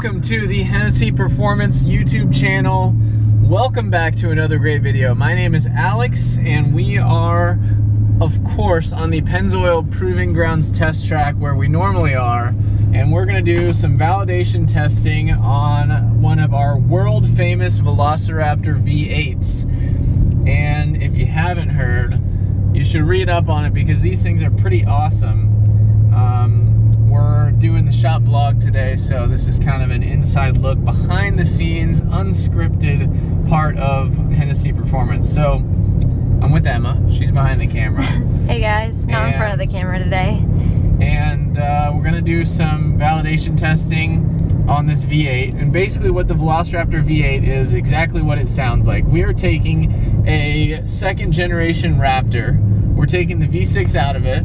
welcome to the Hennessey Performance YouTube channel. Welcome back to another great video. My name is Alex and we are, of course, on the Pennzoil Proving Grounds test track where we normally are. And we're gonna do some validation testing on one of our world famous Velociraptor V8s. And if you haven't heard, you should read up on it because these things are pretty awesome. Um, we're doing the shop vlog today, so this is kind of an inside look behind the scenes, unscripted part of Hennessey Performance. So I'm with Emma. She's behind the camera. hey guys, not and, in front of the camera today. And uh, we're gonna do some validation testing on this V8. And basically what the Velociraptor V8 is exactly what it sounds like. We are taking a second generation Raptor. We're taking the V6 out of it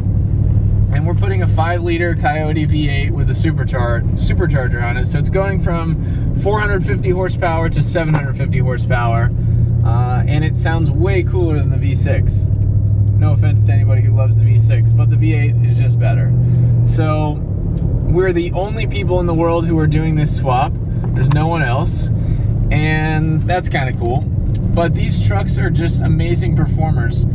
and we're putting a five liter Coyote V8 with a supercharger supercharger on it. So it's going from 450 horsepower to 750 horsepower, uh, and it sounds way cooler than the V6. No offense to anybody who loves the V6, but the V8 is just better. So we're the only people in the world who are doing this swap. There's no one else, and that's kind of cool. But these trucks are just amazing performers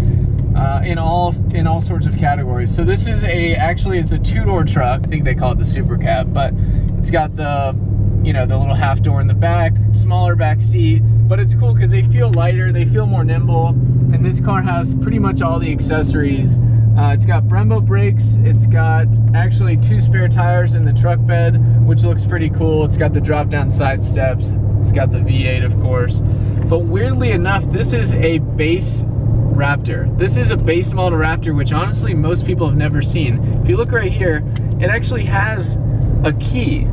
uh, in all in all sorts of categories. So this is a actually it's a two door truck. I think they call it the super cab, but it's got the you know the little half door in the back, smaller back seat. But it's cool because they feel lighter, they feel more nimble, and this car has pretty much all the accessories. Uh, it's got Brembo brakes. It's got actually two spare tires in the truck bed, which looks pretty cool. It's got the drop down side steps. It's got the V8, of course. But weirdly enough, this is a base Raptor. This is a base model Raptor, which honestly most people have never seen. If you look right here, it actually has a key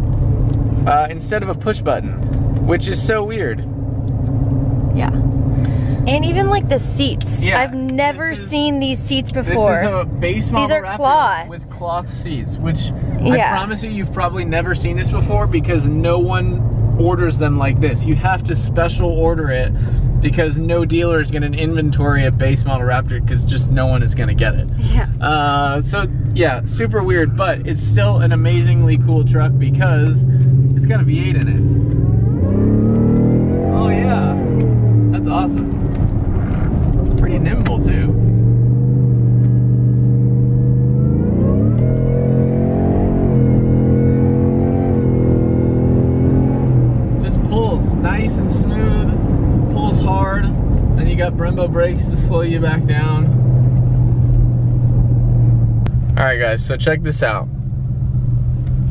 uh, instead of a push button, which is so weird. Yeah. And even like the seats. Yeah, I've never is, seen these seats before. This is a base model These are Raptor cloth. with cloth seats, which yeah. I promise you, you've probably never seen this before because no one orders them like this. You have to special order it because no dealer is going to inventory a base model Raptor because just no one is going to get it. Yeah. Uh, so yeah, super weird, but it's still an amazingly cool truck because it's got a V8 in it. Oh yeah, that's awesome. It's pretty nimble too. To slow you back down. All right guys, so check this out.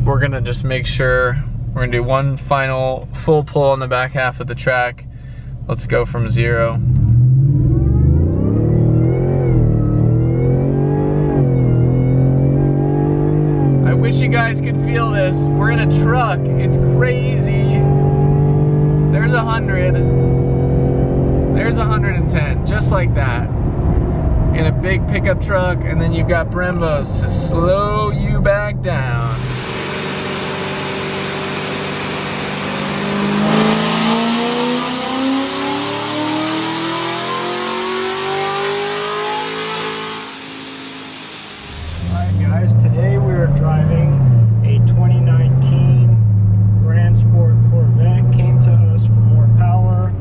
We're gonna just make sure, we're gonna do one final full pull on the back half of the track. Let's go from zero. I wish you guys could feel this. We're in a truck, it's crazy. There's a hundred. There's 110, just like that. In a big pickup truck, and then you've got Brembos to slow you back down. Alright guys, today we are driving a 2019 Grand Sport Corvette. Came to us for more power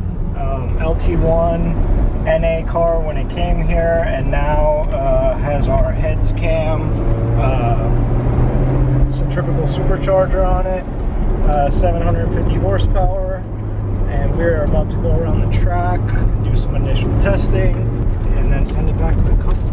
LT1 NA car when it came here and now uh, has our heads cam uh, centrifugal supercharger on it, uh, 750 horsepower, and we're about to go around the track, do some initial testing, and then send it back to the customer.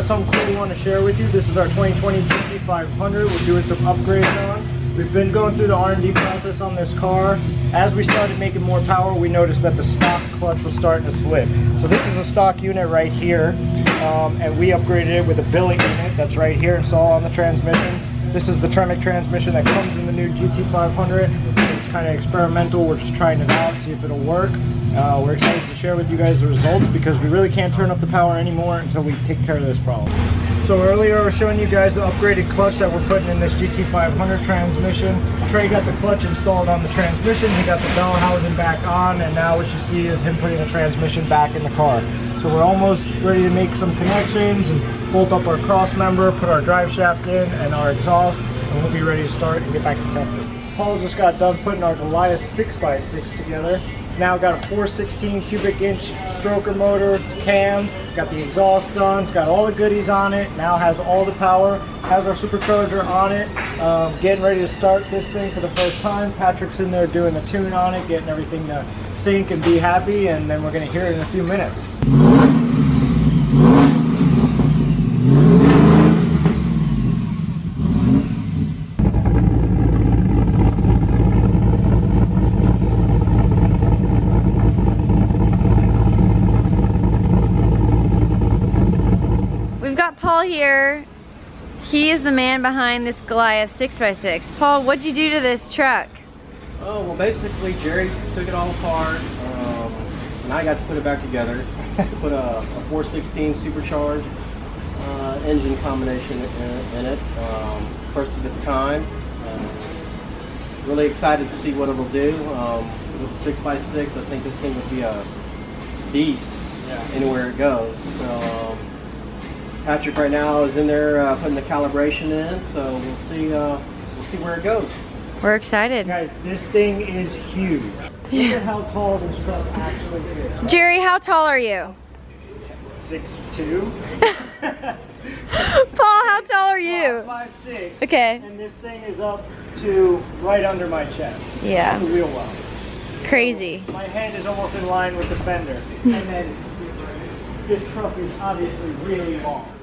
Got something cool we want to share with you. This is our 2020 GT500. We're doing some upgrades on. We've been going through the R&D process on this car. As we started making more power, we noticed that the stock clutch was starting to slip. So this is a stock unit right here, um, and we upgraded it with a billet unit that's right here installed on the transmission. This is the Tremec transmission that comes in the new GT500. Kind of experimental. We're just trying it out, see if it'll work. Uh, we're excited to share with you guys the results because we really can't turn up the power anymore until we take care of this problem. So earlier I was showing you guys the upgraded clutch that we're putting in this GT500 transmission. Trey got the clutch installed on the transmission. He got the bell housing back on and now what you see is him putting the transmission back in the car. So we're almost ready to make some connections and bolt up our cross member, put our drive shaft in and our exhaust, and we'll be ready to start and get back to testing. Paul just got done putting our Goliath 6x6 together. It's now got a 416 cubic inch stroker motor, it's cam, got the exhaust done, it's got all the goodies on it, now has all the power, has our supercharger on it, um, getting ready to start this thing for the first time. Patrick's in there doing the tune on it, getting everything to sync and be happy, and then we're gonna hear it in a few minutes. Paul here. He is the man behind this Goliath 6x6. Paul, what'd you do to this truck? Oh, well basically Jerry took it all apart um, and I got to put it back together. put a, a 416 supercharged uh, engine combination in, in it. Um, first of its kind. Uh, really excited to see what it'll do. Um, with the 6x6 I think this thing would be a beast yeah. anywhere it goes. So, um, Patrick right now is in there uh, putting the calibration in, so we'll see. Uh, we'll see where it goes. We're excited. Guys, this thing is huge. Yeah. Look at how tall this truck actually is. Jerry, how tall are you? Six two. Paul, how tall are you? Five six. Okay. And this thing is up to right under my chest. Yeah. The wheel well. Crazy. So my hand is almost in line with the fender. This truck is obviously really long.